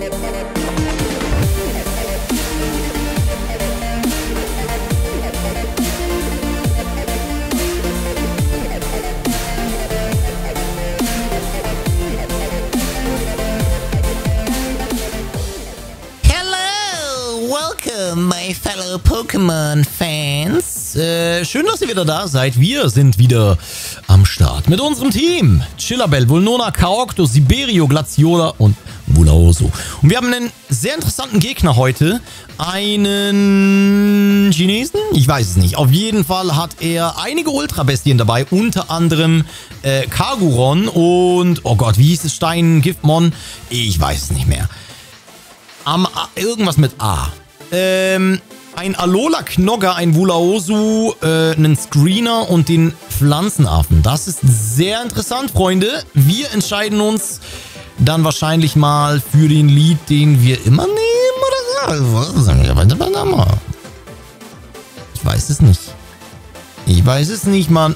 Welcome, my fellow Pokémon-Fans. Äh, schön, dass ihr wieder da seid. Wir sind wieder am Start mit unserem Team. Chillabell, Vulnona, Kaokto, Siberio, Glaciola und Vulaoso. Und wir haben einen sehr interessanten Gegner heute. Einen Chinesen? Ich weiß es nicht. Auf jeden Fall hat er einige Ultra-Bestien dabei. Unter anderem äh, Kaguron und... Oh Gott, wie hieß es? Stein, Giftmon? Ich weiß es nicht mehr. Am A irgendwas mit A. Ähm, ein Alola Knogger, ein Wulaosu, äh, einen Screener und den Pflanzenaffen. Das ist sehr interessant, Freunde. Wir entscheiden uns dann wahrscheinlich mal für den Lead, den wir immer nehmen oder so. Ich weiß es nicht. Ich weiß es nicht, Mann.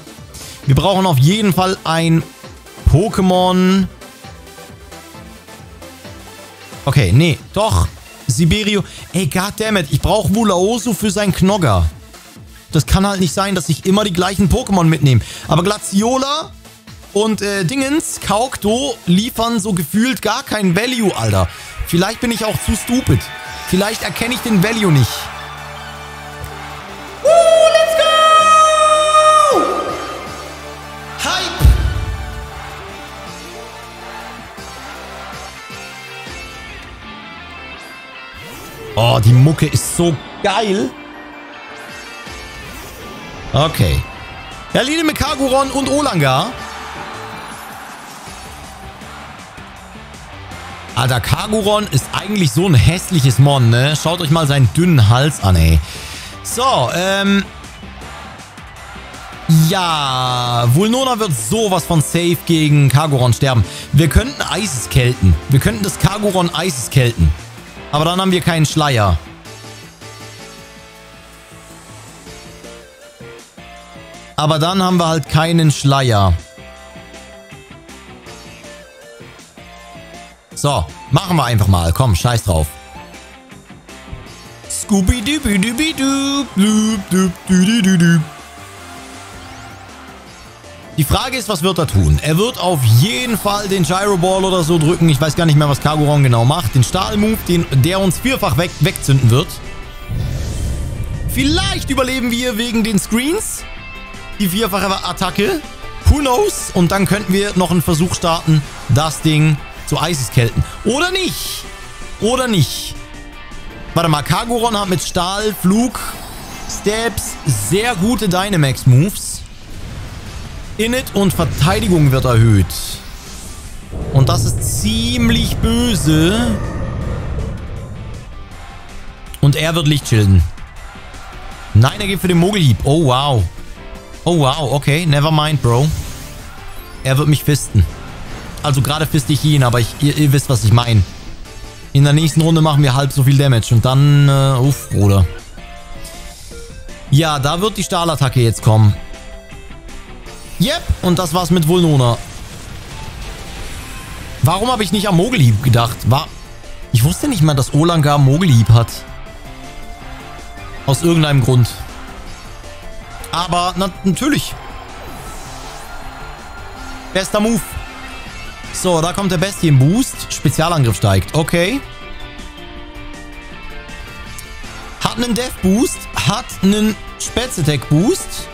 Wir brauchen auf jeden Fall ein Pokémon. Okay, nee, doch. Siberio. Ey, goddammit, ich brauche Wulaosu für seinen Knogger. Das kann halt nicht sein, dass ich immer die gleichen Pokémon mitnehme. Aber Glaciola und äh, Dingens, Kaokto, liefern so gefühlt gar kein Value, Alter. Vielleicht bin ich auch zu stupid. Vielleicht erkenne ich den Value nicht. Woo, let's go! Hype! Oh, die Mucke ist so geil. Okay. Herline mit Kaguron und Olanga. Alter, Kaguron ist eigentlich so ein hässliches Mon, ne? Schaut euch mal seinen dünnen Hals an, ey. So, ähm... Ja, Vulnona wird sowas von safe gegen Kaguron sterben. Wir könnten Eiseskelten. Wir könnten das Kaguron Eiseskelten. Aber dann haben wir keinen Schleier. Aber dann haben wir halt keinen Schleier. So, machen wir einfach mal. Komm, scheiß drauf. scooby dooby dooby doop doop doop doop doop die Frage ist, was wird er tun? Er wird auf jeden Fall den Gyro Ball oder so drücken. Ich weiß gar nicht mehr, was Kaguron genau macht. Den Stahlmove, den, der uns vierfach weg, wegzünden wird. Vielleicht überleben wir wegen den Screens. Die vierfache Attacke. Who knows? Und dann könnten wir noch einen Versuch starten, das Ding zu Eiseskelten. Oder nicht. Oder nicht. Warte mal, Kaguron hat mit Stahl, Flug, Steps sehr gute Dynamax-Moves. Init und Verteidigung wird erhöht. Und das ist ziemlich böse. Und er wird Licht schilden. Nein, er geht für den Mogelhieb. Oh, wow. Oh, wow. Okay, never mind, Bro. Er wird mich fisten. Also gerade fiste ich ihn, aber ich, ihr, ihr wisst, was ich meine. In der nächsten Runde machen wir halb so viel Damage. Und dann, äh, uff, Bruder. Ja, da wird die Stahlattacke jetzt kommen. Yep, und das war's mit Vulnona. Warum habe ich nicht am Mogelhieb gedacht? War ich wusste nicht mal, dass Olanga Mogelhieb hat. Aus irgendeinem Grund. Aber na, natürlich. Bester Move. So, da kommt der Bestien-Boost. Spezialangriff steigt. Okay. Hat einen Death-Boost. Hat einen Spätz-Attack-Boost.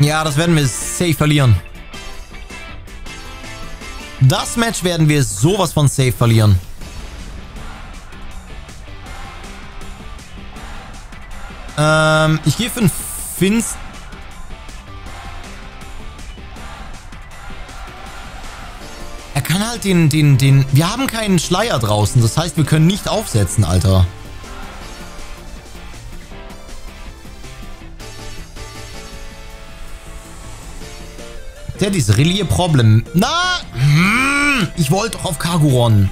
Ja, das werden wir safe verlieren. Das Match werden wir sowas von safe verlieren. Ähm, ich gehe für einen Finst... Er kann halt den, den, den... Wir haben keinen Schleier draußen. Das heißt, wir können nicht aufsetzen, Alter. Is really a problem. Na! Hm, ich wollte doch auf Kaguron.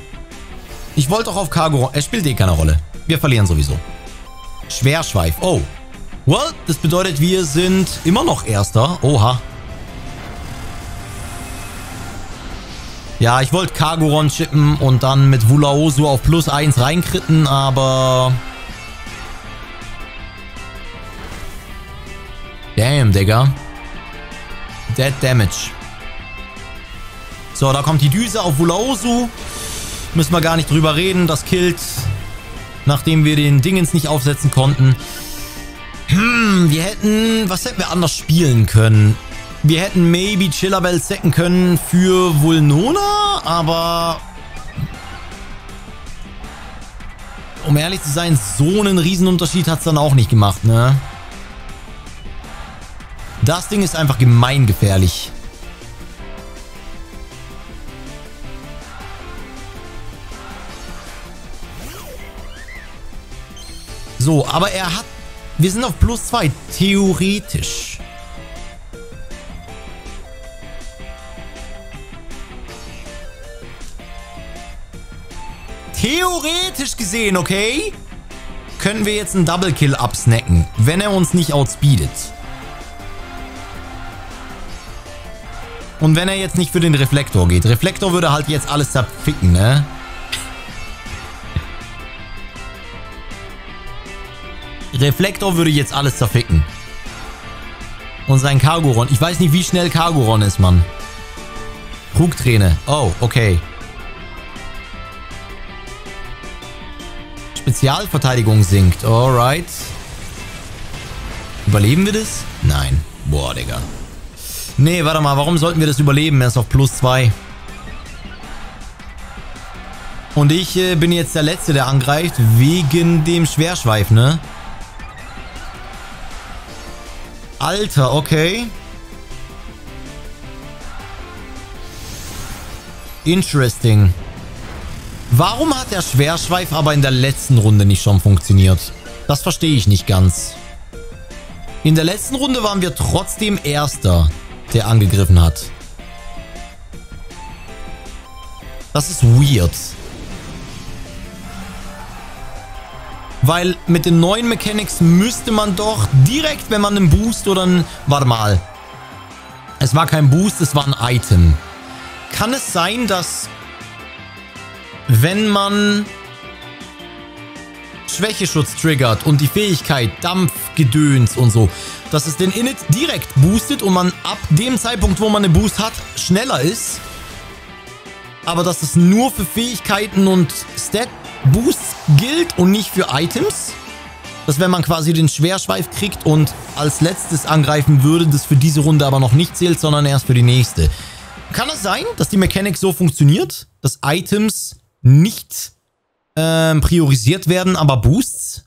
Ich wollte doch auf Kaguron. Er spielt eh keine Rolle. Wir verlieren sowieso. Schwerschweif. Oh. Well, das bedeutet, wir sind immer noch Erster. Oha. Ja, ich wollte Kagoron chippen und dann mit Wulaosu auf plus 1 reinkritten, aber... Damn, Digga. Dead Damage. So, da kommt die Düse auf Wulaosu. Müssen wir gar nicht drüber reden. Das killt, nachdem wir den Dingens nicht aufsetzen konnten. Hm, wir hätten... Was hätten wir anders spielen können? Wir hätten maybe Chillabell sacken können für Vulnona, aber... Um ehrlich zu sein, so einen Riesenunterschied hat es dann auch nicht gemacht, ne? Das Ding ist einfach gemeingefährlich. So, aber er hat... Wir sind auf plus zwei. Theoretisch. Theoretisch gesehen, okay? Können wir jetzt einen Double Kill absnacken, wenn er uns nicht outspeedet. Und wenn er jetzt nicht für den Reflektor geht. Reflektor würde halt jetzt alles zerficken, ne? Reflektor würde jetzt alles zerficken. Und sein Cargoron. Ich weiß nicht, wie schnell Cargoron ist, Mann. Krugträne. Oh, okay. Spezialverteidigung sinkt. Alright. Überleben wir das? Nein. Boah, Digga. Nee, warte mal. Warum sollten wir das überleben? Er ist auf plus 2. Und ich äh, bin jetzt der Letzte, der angreift. Wegen dem Schwerschweif, ne? Alter, okay. Interesting. Warum hat der Schwerschweif aber in der letzten Runde nicht schon funktioniert? Das verstehe ich nicht ganz. In der letzten Runde waren wir trotzdem Erster, der angegriffen hat. Das ist weird. Weil mit den neuen Mechanics müsste man doch direkt, wenn man einen Boost oder ein... Warte mal. Es war kein Boost, es war ein Item. Kann es sein, dass wenn man Schwächeschutz triggert und die Fähigkeit Dampfgedöns und so, dass es den Init direkt boostet und man ab dem Zeitpunkt, wo man einen Boost hat, schneller ist. Aber dass es nur für Fähigkeiten und Stat-Boosts gilt und nicht für Items. Dass wenn man quasi den Schwerschweif kriegt und als letztes angreifen würde, das für diese Runde aber noch nicht zählt, sondern erst für die nächste. Kann es sein, dass die Mechanik so funktioniert, dass Items nicht ähm, priorisiert werden, aber Boosts.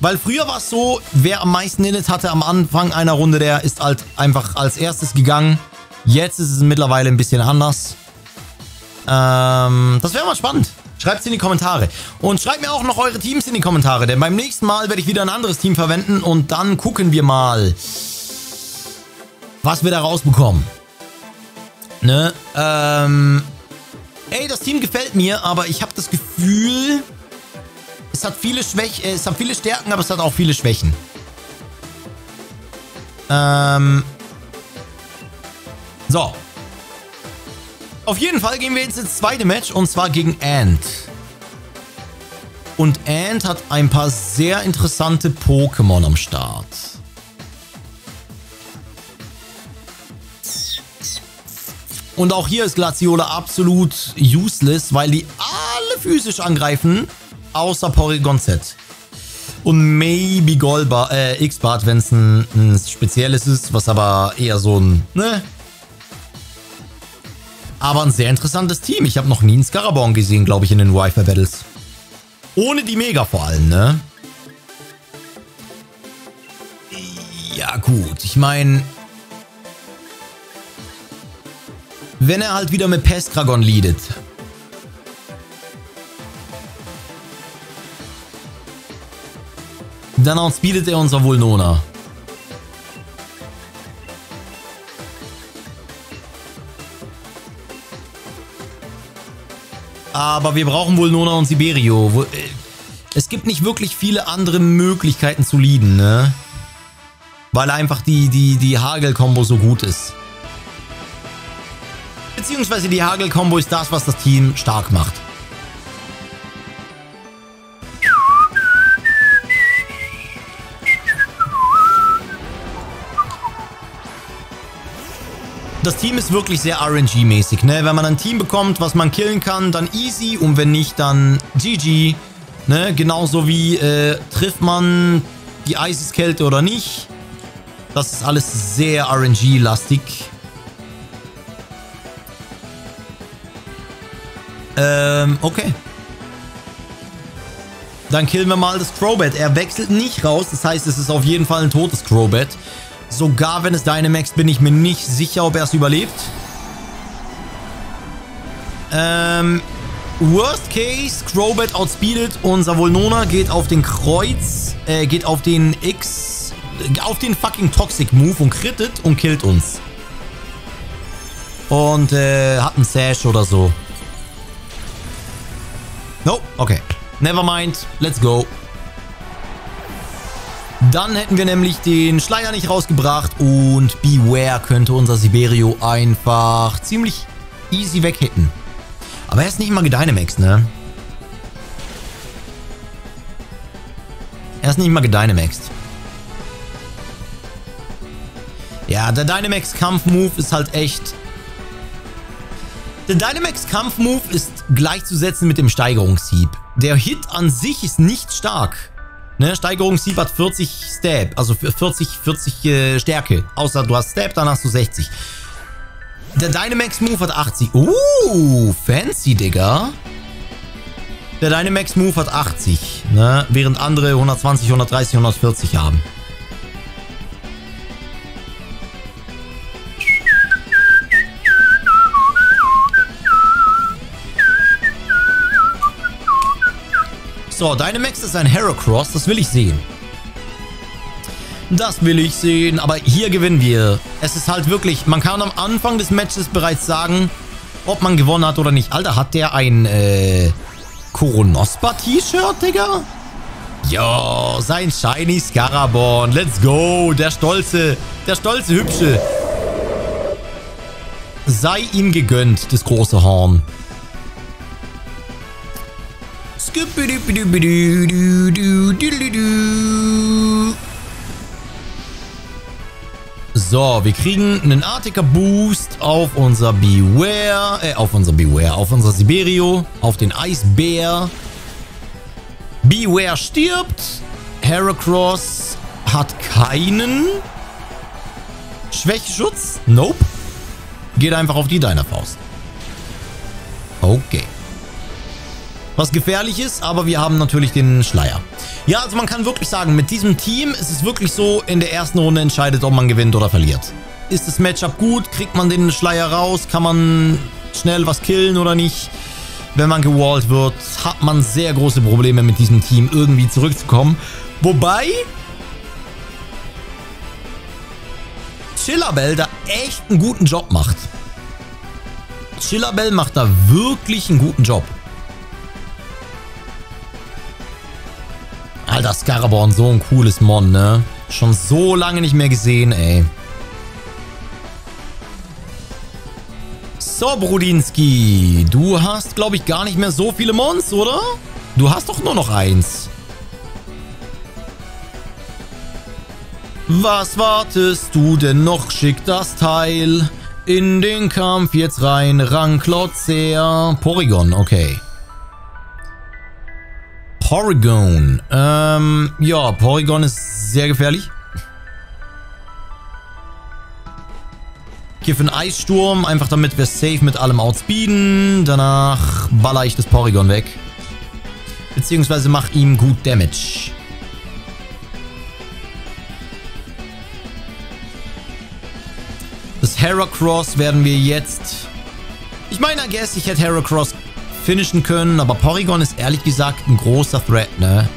Weil früher war es so, wer am meisten Init hatte am Anfang einer Runde, der ist halt einfach als erstes gegangen. Jetzt ist es mittlerweile ein bisschen anders. Ähm, das wäre mal spannend. Schreibt es in die Kommentare. Und schreibt mir auch noch eure Teams in die Kommentare, denn beim nächsten Mal werde ich wieder ein anderes Team verwenden und dann gucken wir mal, was wir da rausbekommen. Ne? Ähm, ey, das Team gefällt mir, aber ich habe das Gefühl, es hat viele Schwächen, äh, es hat viele Stärken, aber es hat auch viele Schwächen. Ähm. So. Auf jeden Fall gehen wir jetzt ins zweite Match und zwar gegen Ant. Und Ant hat ein paar sehr interessante Pokémon am Start. Und auch hier ist Glaciola absolut useless, weil die alle physisch angreifen, außer Porygon Z. Und maybe äh, X-Bart, wenn es ein, ein, spezielles ist, was aber eher so ein, ne? Aber ein sehr interessantes Team. Ich habe noch nie einen Scarabon gesehen, glaube ich, in den Wi-Fi Battles. Ohne die Mega vor allem, ne? Ja, gut. Ich meine, Wenn er halt wieder mit Pestragon leadet. Dann outspeedet er unser Vulnona. Aber wir brauchen Vulnona und Siberio. Äh, es gibt nicht wirklich viele andere Möglichkeiten zu leaden, ne? Weil einfach die, die, die Hagel-Kombo so gut ist. Beziehungsweise die Hagel-Kombo ist das, was das Team stark macht. Das Team ist wirklich sehr RNG-mäßig, ne? Wenn man ein Team bekommt, was man killen kann, dann easy und wenn nicht, dann GG. Ne? Genauso wie äh, trifft man die Eiseskälte oder nicht. Das ist alles sehr RNG-lastig. Ähm, okay. Dann killen wir mal das Crowbat. Er wechselt nicht raus, das heißt, es ist auf jeden Fall ein totes Crowbat. Sogar wenn es Dynamax bin ich mir nicht sicher, ob er es überlebt. Ähm, worst case, Crowbat outspeedet unser Volnona, geht auf den Kreuz, äh, geht auf den X, auf den fucking Toxic Move und crittet und killt uns. Und äh, hat einen Sash oder so. No, okay. Never mind, let's go. Dann hätten wir nämlich den Schleier nicht rausgebracht und Beware könnte unser Siberio einfach ziemlich easy weghitten. Aber er ist nicht mal gedynamaxed, ne? Er ist nicht mal gedynamaxed. Ja, der Dynamax-Kampf-Move ist halt echt... Der Dynamax-Kampf-Move ist gleichzusetzen mit dem Steigerungshieb. Der Hit an sich ist nicht stark. Ne, Steigerungshieb hat 40 Stab, also 40, 40 äh, Stärke. Außer du hast Stab, dann hast du 60. Der Dynamax Move hat 80. Uh, fancy, Digga. Der Dynamax Move hat 80, ne? Während andere 120, 130, 140 haben. So, Dynamax ist ein Heracross. Das will ich sehen. Das will ich sehen. Aber hier gewinnen wir. Es ist halt wirklich... Man kann am Anfang des Matches bereits sagen, ob man gewonnen hat oder nicht. Alter, hat der ein, äh... Koronospa-T-Shirt, Digga? Jo, sein Shiny Scaraborn. Let's go. Der stolze, der stolze Hübsche. Sei ihm gegönnt, das große Horn. So, wir kriegen einen Artika Boost auf unser Beware, äh, auf unser Beware, auf unser Siberio, auf den Eisbär. Beware stirbt. Heracross hat keinen Schwächeschutz. Nope. Geht einfach auf die Deiner Faust. Okay was gefährlich ist, aber wir haben natürlich den Schleier. Ja, also man kann wirklich sagen, mit diesem Team ist es wirklich so, in der ersten Runde entscheidet, ob man gewinnt oder verliert. Ist das Matchup gut? Kriegt man den Schleier raus? Kann man schnell was killen oder nicht? Wenn man gewallt wird, hat man sehr große Probleme mit diesem Team irgendwie zurückzukommen. Wobei Chillabell da echt einen guten Job macht. Chillabell macht da wirklich einen guten Job. Alter, Scaraborn, so ein cooles Mon, ne? Schon so lange nicht mehr gesehen, ey. So, Brudinski. Du hast, glaube ich, gar nicht mehr so viele Mons, oder? Du hast doch nur noch eins. Was wartest du denn noch? Schick das Teil in den Kampf jetzt rein. Ranklotzer. Porygon, okay. Porygon. Ähm, ja, Porygon ist sehr gefährlich. Hier für einen Eissturm, einfach damit wir safe mit allem outspeeden. Danach baller ich das Porygon weg. Beziehungsweise mach ihm gut Damage. Das Heracross werden wir jetzt... Ich meine, I guess, ich hätte Heracross finishen können. Aber Porygon ist ehrlich gesagt ein großer Threat, ne?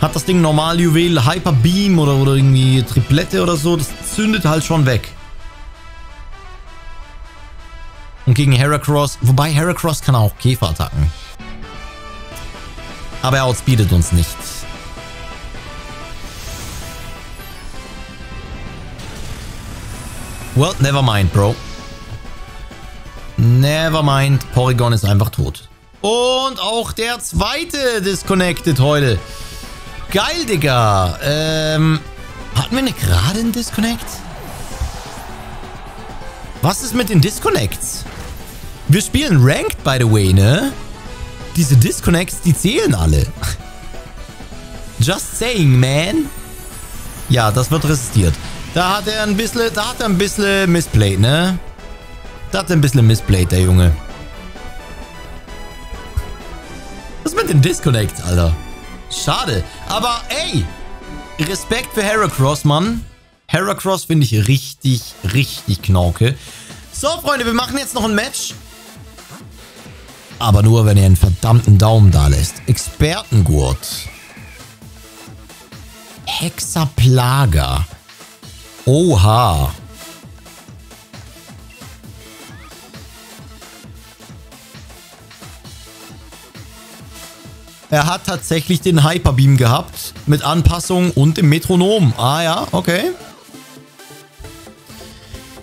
Hat das Ding normal Juwel, Hyper Beam oder, oder irgendwie Triplette oder so, das zündet halt schon weg. Und gegen Heracross, wobei Heracross kann auch Käferattacken. Aber er outspeedet uns nicht. Well, never mind, Bro. Nevermind, Porygon ist einfach tot. Und auch der zweite Disconnected heute. Geil, Digga. Ähm, hatten wir nicht gerade einen Disconnect? Was ist mit den Disconnects? Wir spielen Ranked, by the way, ne? Diese Disconnects, die zählen alle. Just saying, man. Ja, das wird resistiert. Da hat er ein bisschen, da hat er ein bisschen missplayed, ne? Da hat er ein bisschen missplayed, der Junge. Was ist mit den Disconnects, Alter? Schade. Aber ey, Respekt für Heracross, Mann. Heracross finde ich richtig, richtig knorke. So, Freunde, wir machen jetzt noch ein Match. Aber nur, wenn ihr einen verdammten Daumen da lässt. Expertengurt. Hexaplager. Oha. Er hat tatsächlich den Hyperbeam gehabt. Mit Anpassung und dem Metronom. Ah ja, okay.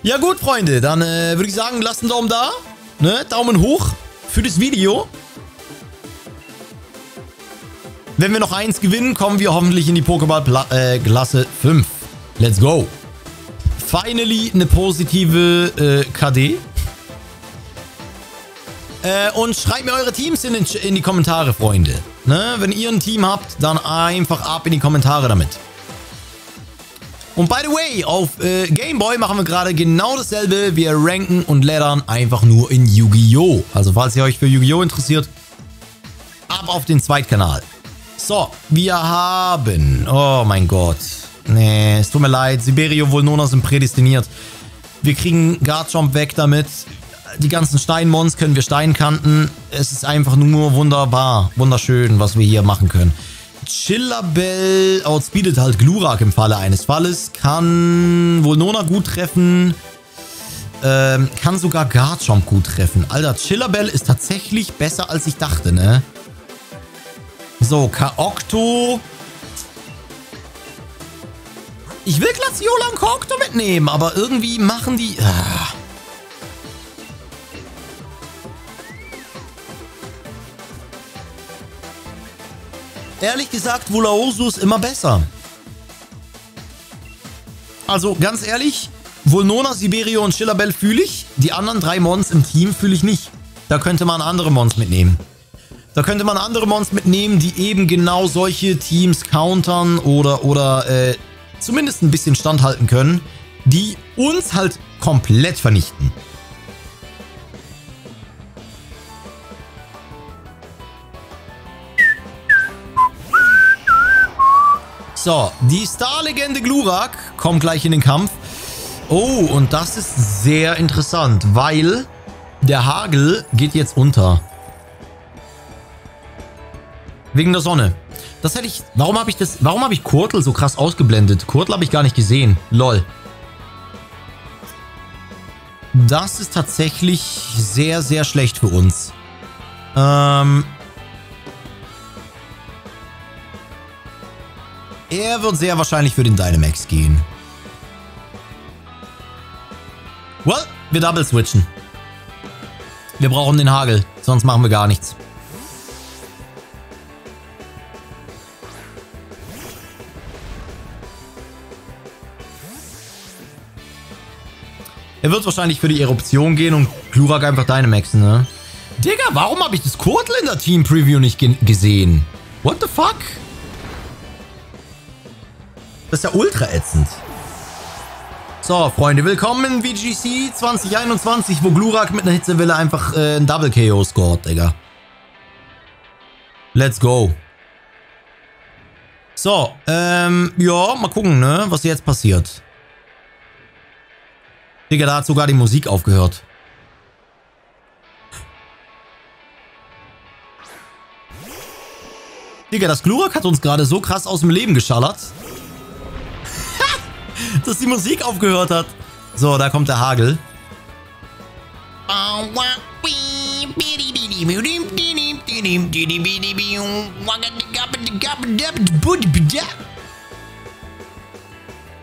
Ja gut, Freunde. Dann äh, würde ich sagen, lasst einen Daumen da. Ne? Daumen hoch für das Video. Wenn wir noch eins gewinnen, kommen wir hoffentlich in die Pokéball-Klasse äh, 5. Let's go. Finally eine positive äh, KD. Äh, und schreibt mir eure Teams in, den, in die Kommentare, Freunde. Ne? Wenn ihr ein Team habt, dann einfach ab in die Kommentare damit. Und by the way, auf äh, Gameboy machen wir gerade genau dasselbe. Wir ranken und lettern einfach nur in Yu-Gi-Oh! Also falls ihr euch für Yu-Gi-Oh! interessiert, ab auf den Zweitkanal. So, wir haben... Oh mein Gott. Nee, es tut mir leid. Siberio Volnona sind prädestiniert. Wir kriegen Guardjump weg damit die ganzen Steinmons können wir Steinkanten. Es ist einfach nur wunderbar, wunderschön, was wir hier machen können. Chillabell outspeedet halt Glurak im Falle eines Falles. Kann Volnona gut treffen. Ähm, kann sogar Garchomp gut treffen. Alter, Chillabell ist tatsächlich besser, als ich dachte, ne? So, Kaokto. Ich will Glaciola und Kaokto mitnehmen, aber irgendwie machen die... Ah. Ehrlich gesagt, Volaosu ist immer besser. Also ganz ehrlich, Volnona, Siberio und Chillabell fühle ich. Die anderen drei Mons im Team fühle ich nicht. Da könnte man andere Mons mitnehmen. Da könnte man andere Mons mitnehmen, die eben genau solche Teams countern oder, oder äh, zumindest ein bisschen standhalten können, die uns halt komplett vernichten. So, die Star-Legende Glurak kommt gleich in den Kampf. Oh, und das ist sehr interessant, weil der Hagel geht jetzt unter. Wegen der Sonne. Das hätte ich... Warum habe ich das... Warum habe ich Kurtel so krass ausgeblendet? Kurtel habe ich gar nicht gesehen. Lol. Das ist tatsächlich sehr, sehr schlecht für uns. Ähm... Er wird sehr wahrscheinlich für den Dynamax gehen. Well, wir double switchen. Wir brauchen den Hagel, sonst machen wir gar nichts. Er wird wahrscheinlich für die Eruption gehen und Glurak einfach Dynamaxen, ne? Digga, warum habe ich das Kurtel in der Team-Preview nicht gesehen? What the fuck? Das ist ja ultra ätzend. So, Freunde, willkommen in VGC 2021, wo Glurak mit einer Hitzewelle einfach äh, ein Double KO scored, Digga. Let's go. So, ähm, ja, mal gucken, ne, was jetzt passiert. Digga, da hat sogar die Musik aufgehört. Digga, das Glurak hat uns gerade so krass aus dem Leben geschallert dass die Musik aufgehört hat. So, da kommt der Hagel.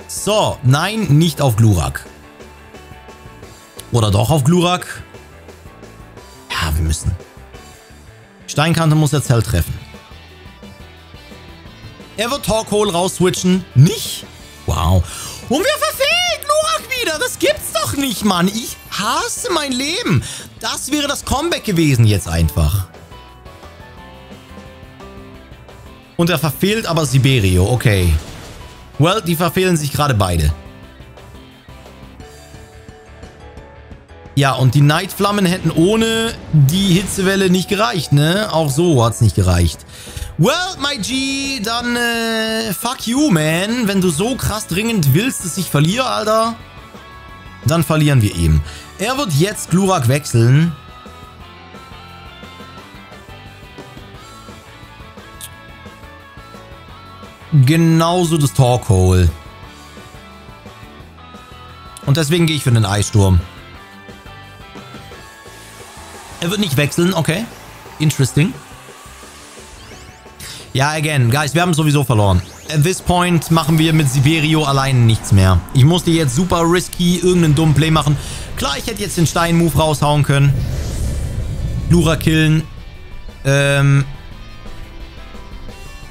So, nein, nicht auf Glurak. Oder doch auf Glurak? treffen müssen. Steinkante muss der Zell treffen. Er wird Talkhole rausswitchen. Nicht? Wow. Und wir verfehlen Glurak wieder. Das gibt's doch nicht, Mann. Ich hasse mein Leben. Das wäre das Comeback gewesen jetzt einfach. Und er verfehlt aber Siberio. Okay. Well, die verfehlen sich gerade beide. Ja, und die Nightflammen hätten ohne die Hitzewelle nicht gereicht, ne? Auch so hat's nicht gereicht. Well, my G, dann äh, fuck you, man. Wenn du so krass dringend willst, dass ich verliere, Alter, dann verlieren wir eben. Er wird jetzt Glurak wechseln. Genauso das Talkhole. Und deswegen gehe ich für den Eissturm. Er wird nicht wechseln, okay. Interesting. Ja, again, guys, wir haben sowieso verloren. At this point machen wir mit Siberio allein nichts mehr. Ich musste jetzt super risky irgendeinen dummen Play machen. Klar, ich hätte jetzt den Stein-Move raushauen können. Lura killen. Ähm.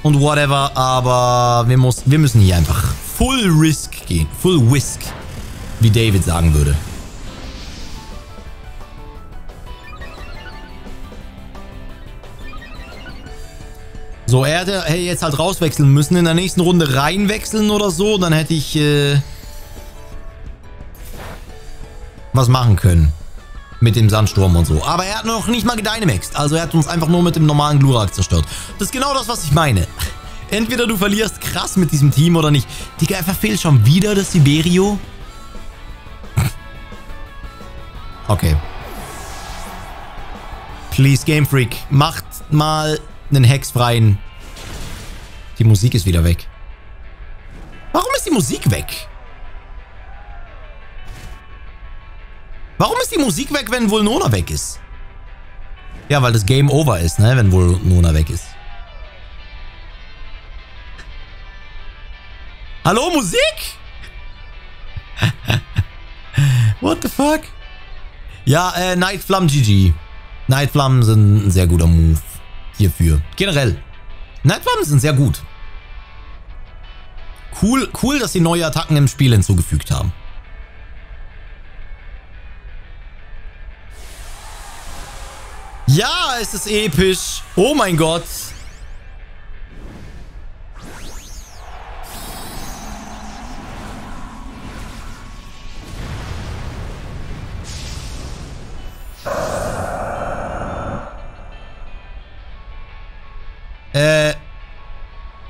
Und whatever, aber wir, muss, wir müssen hier einfach full risk gehen. Full whisk, wie David sagen würde. So, er hätte jetzt halt rauswechseln müssen. In der nächsten Runde reinwechseln oder so. Dann hätte ich äh, was machen können. Mit dem Sandsturm und so. Aber er hat noch nicht mal gedynamaxed. Also er hat uns einfach nur mit dem normalen Glurak zerstört. Das ist genau das, was ich meine. Entweder du verlierst krass mit diesem Team oder nicht. Digga, er verfehlt schon wieder das Siberio. Okay. Please, Game Freak. Macht mal einen hexfreien. Die Musik ist wieder weg. Warum ist die Musik weg? Warum ist die Musik weg, wenn Vulnona weg ist? Ja, weil das Game over ist, ne? Wenn Vulnona weg ist. Hallo, Musik? What the fuck? Ja, äh, Nightflam GG. Nightflammen sind ein sehr guter Move hierfür. Generell. Nightflammen sind sehr gut. Cool, cool, dass sie neue Attacken im Spiel hinzugefügt haben. Ja, es ist episch. Oh mein Gott.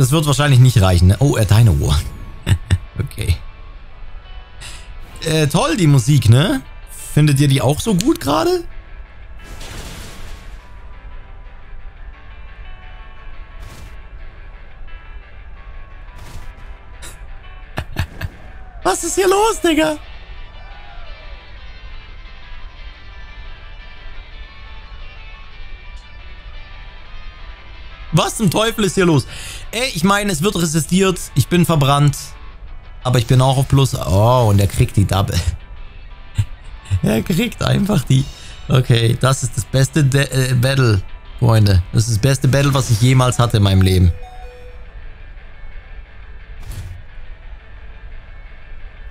Das wird wahrscheinlich nicht reichen. Ne? Oh, er Dino War. okay. Äh, toll, die Musik, ne? Findet ihr die auch so gut gerade? Was ist hier los, Digga? Was zum Teufel ist hier los? Ey, ich meine, es wird resistiert. Ich bin verbrannt. Aber ich bin auch auf Plus. Oh, und er kriegt die Double. er kriegt einfach die... Okay, das ist das beste De äh, Battle, Freunde. Das ist das beste Battle, was ich jemals hatte in meinem Leben.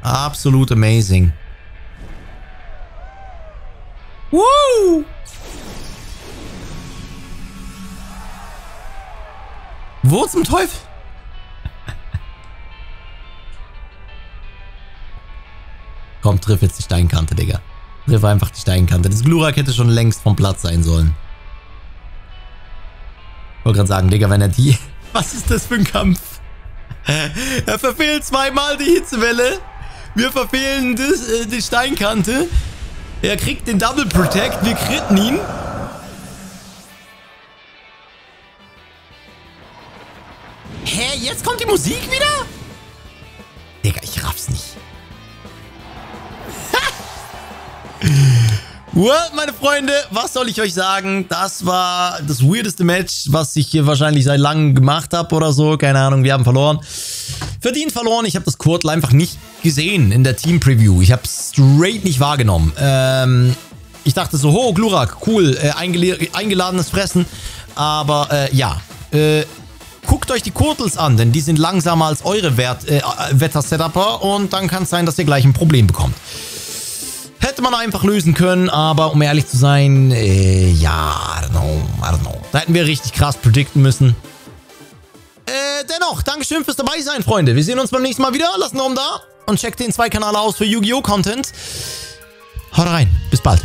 Absolut amazing. Woo! Wo zum Teufel? Komm, triff jetzt die Steinkante, Digga. Triff einfach die Steinkante. Das Glurak hätte schon längst vom Platz sein sollen. Wollte gerade sagen, Digga, wenn er die... Was ist das für ein Kampf? Er verfehlt zweimal die Hitzewelle. Wir verfehlen das, äh, die Steinkante. Er kriegt den Double Protect. Wir kritten ihn. Jetzt kommt die Musik wieder? Digga, ich raff's nicht. well, meine Freunde, was soll ich euch sagen? Das war das weirdeste Match, was ich hier wahrscheinlich seit langem gemacht habe oder so. Keine Ahnung, wir haben verloren. Verdient verloren. Ich habe das Kurtel einfach nicht gesehen in der Team-Preview. Ich habe straight nicht wahrgenommen. Ähm, Ich dachte so, ho, Glurak, cool, äh, eingeladenes Fressen. Aber äh, ja, äh, guckt euch die Kurtels an, denn die sind langsamer als eure Wert, äh, Wetter-Setupper und dann kann es sein, dass ihr gleich ein Problem bekommt. Hätte man einfach lösen können, aber um ehrlich zu sein, äh, ja, I don't know, I don't know. Da hätten wir richtig krass predikten müssen. Äh, dennoch, Dankeschön fürs dabei sein, Freunde. Wir sehen uns beim nächsten Mal wieder. Lasst einen Daumen da und checkt den zwei Kanal aus für Yu-Gi-Oh! Content. Haut rein. Bis bald.